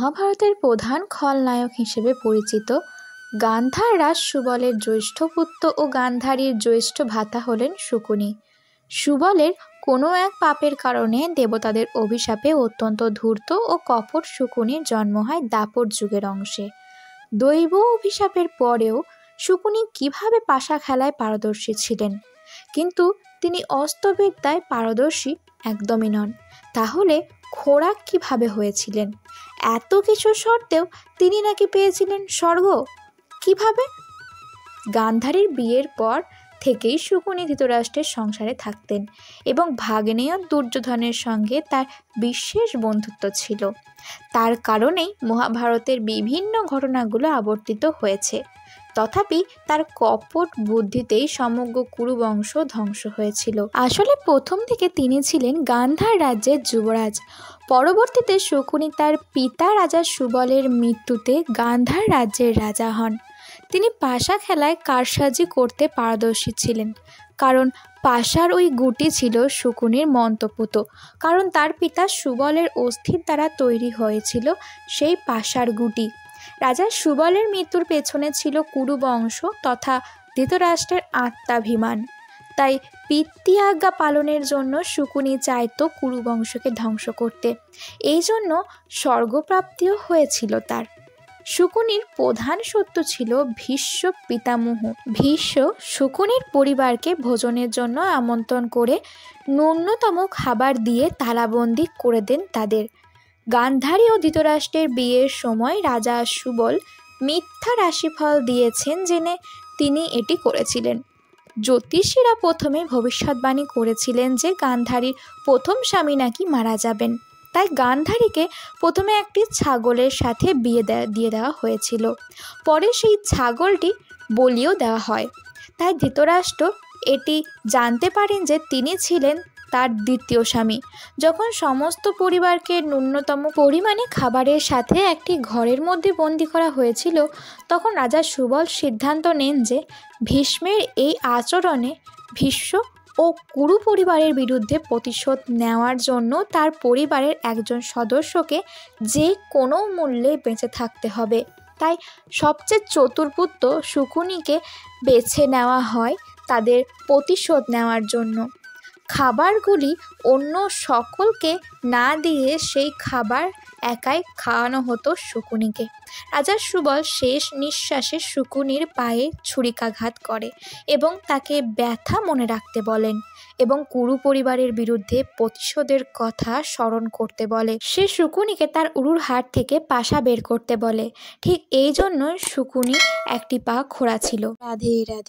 মহাভারতের প্রধান খলনায়ক হিসেবে পরিচিত গান্ধার রাজ সুবলের জ্যৈষ্ঠ পুত্র ও গান্ধারীর জ্যৈষ্ঠ ভাতা হলেন শকুনি। সুবলের কোনো এক পাপের কারণে দেবতাদের অভিশাপে অত্যন্ত ধূর্ত ও কপট শকুনির জন্ম হয় দাপর যুগের অংশে। দৈব অভিশাপের পরেও শকুনি কীভাবে পাশা খেলায় পারদর্শী ছিলেন? কিন্তু তিনি অস্ত্রবিদ্যায় পারদর্শী একদমই নন। তাহলে খোরাক কীভাবে হয়েছিলেন? এত কিছু সত্ত্বেও তিনি নাকি পেয়েছিলেন স্বর্গ? কীভাবে? গান্ধারীর বিয়ের পর থেকেই শকুনি ধৃতরাষ্ট্রের সংসারে থাকতেন এবং ভাগ্নেয় দুর্যোধনের সঙ্গে তার বিশেষ বন্ধুত্ব ছিল। তার কারণেই মহাভারতের বিভিন্ন ঘটনাগুলো আবর্তিত হয়েছে। তথাপি তার কপট বুদ্ধিতেই সমগ্র কুরুবংশ ধ্বংস হয়েছিল। আসলে প্রথম থেকে তিনি ছিলেন গান্ধার রাজ্যের যুবরাজ। পরবর্তীতে শকুনি তার পিতা রাজা সুবলের মৃত্যুতে গান্ধার রাজ্যের রাজা হন। তিনি পাশা খেলায় কারসাজি করতে পারদর্শী ছিলেন, কারণ পাশার ওই গুটি ছিল শকুনির মন্তপুত, কারণ তার পিতা সুবলের অস্থির দ্বারা তৈরি হয়েছিল সেই পাশার গুটি। রাজা সুবলের মৃত্যুর পেছনে ছিল কুরু বংশ তথা ধৃতরাষ্ট্রের আত্মাভিমান। তাই পিতৃ আজ্ঞা পালনের জন্য শকুনি চাইতো কুরুবংশকে ধ্বংস করতে। এই জন্য স্বর্গপ্রাপ্তিও হয়েছিল তার। শকুনির প্রধান সত্য ছিল ভীষ্ম পিতামহ। ভীষ্ম শকুনির পরিবারকে ভোজনের জন্য আমন্ত্রণ করে ন্যূনতম খাবার দিয়ে তালাবন্দি করে দেন তাদের। গান্ধারী ও ধৃতরাষ্ট্রের বিয়ের সময় রাজা সুবল মিথ্যা রাশিফল দিয়েছেন জেনে তিনি এটি করেছিলেন। জ্যোতিষীরা প্রথমে ভবিষ্যৎবাণী করেছিলেন যে গান্ধারীর প্রথম স্বামী নাকি মারা যাবেন। তাই গান্ধারীকে প্রথমে একটি ছাগলের সাথে বিয়ে দিয়ে দেওয়া হয়েছিল। পরে সেই ছাগলটি বলিও দেওয়া হয়। তাই ধৃতরাষ্ট্র এটি জানতে পারেন যে তিনি ছিলেন তার দ্বিতীয় স্বামী। যখন সমস্ত পরিবারকে ন্যূনতম পরিমাণে খাবারের সাথে একটি ঘরের মধ্যে বন্দি করা হয়েছিল, তখন রাজা সুবল সিদ্ধান্ত নেন যে ভীষ্মের এই আচরণে ভীষ্ম ও কুরু পরিবারের বিরুদ্ধে প্রতিশোধ নেওয়ার জন্য তার পরিবারের একজন সদস্যকে যে কোনো মূল্যে বেঁচে থাকতে হবে। তাই সবচেয়ে চতুর্পুত্র শুকুনিকে বেছে নেওয়া হয় তাদের প্রতিশোধ নেওয়ার জন্য। খাবারগুলি অন্য সকলকে না দিয়ে সেই খাবার একাই খাওয়ানো হতো শকুনিকে। রাজা সুবল শেষ নিঃশ্বাসে শকুনির পায়ে ছুরিকাঘাত করে এবং তাকে ব্যথা মনে রাখতে বলেন এবং কুরু পরিবারের বিরুদ্ধে প্রতিশোধের কথা স্মরণ করতে বলে। সে শকুনিকে তার উরুর হাট থেকে পাশা বের করতে বলে। ঠিক এই জন্য শকুনি একটি পা খোড়া ছিল। রাধে রাধে।